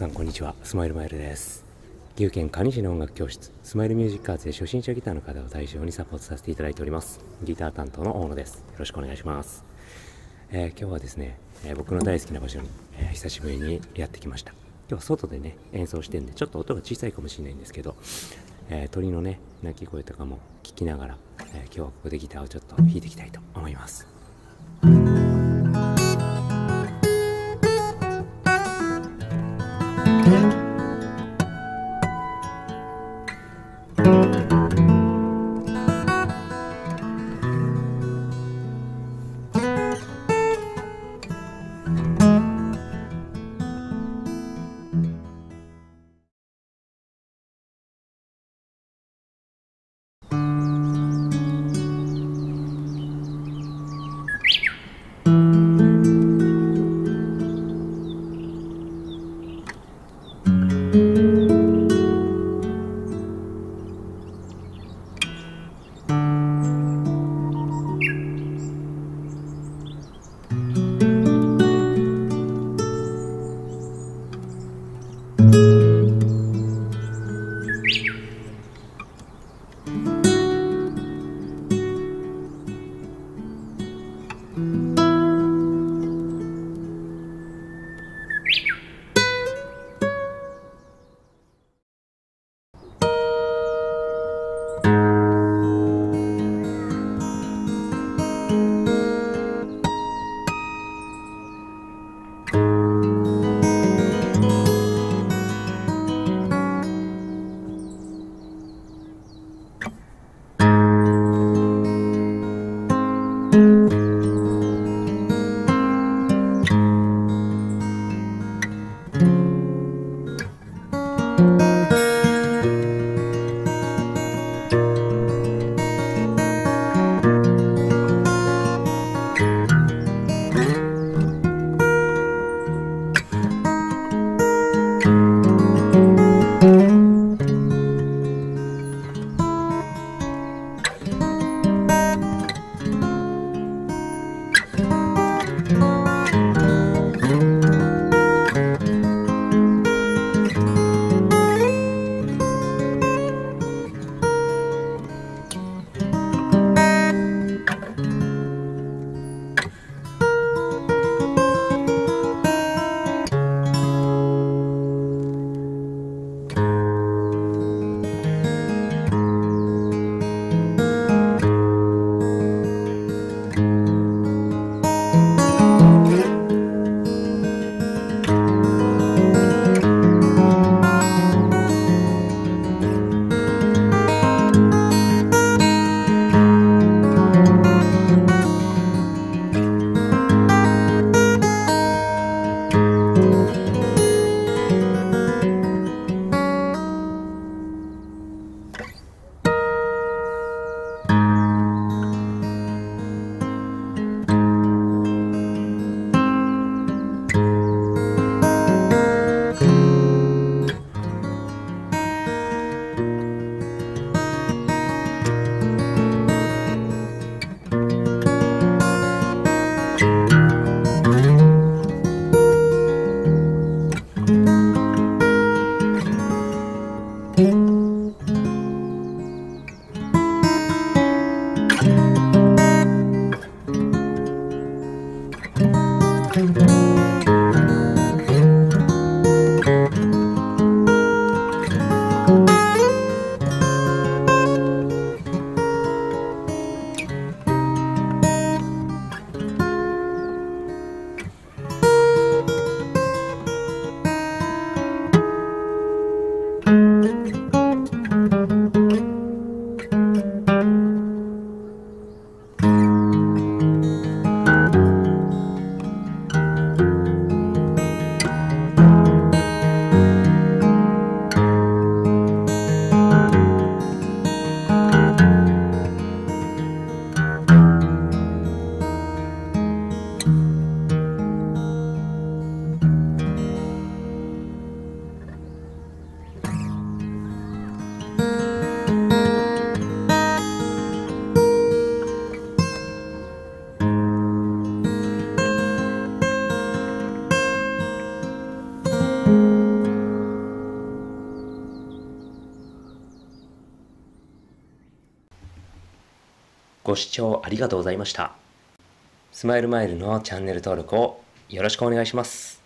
さんこんにちは。スマイルマイルです。岐阜県可児市の音楽教室スマイルミュージックアーツで初心者ギターの方を対象にサポートさせていただいております。ギター担当の大野です。よろしくお願いします、えー今日はですね、えー僕の大好きな場所に、えー久しぶりにやってきました。今日は外でね演奏してるんでちょっと音が小さいかもしれないんですけど、え鳥のね鳴き声とかも聞きながら、え今日はここでギターをちょっと弾いていきたいと思います。ご視聴ありがとうございました。スマイルマイルのチャンネル登録をよろしくお願いします。